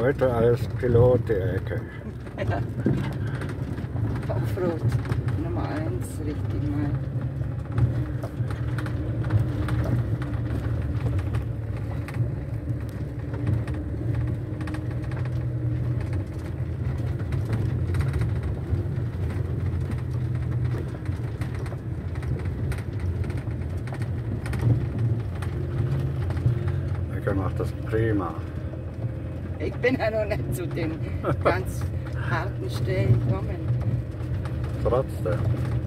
Heute als Pilot die Ecke. Offroad Nummer 1, richtig mal. Ecke macht das prima. Ich bin ja noch nicht zu den ganz harten Stellen gekommen. Trotzdem.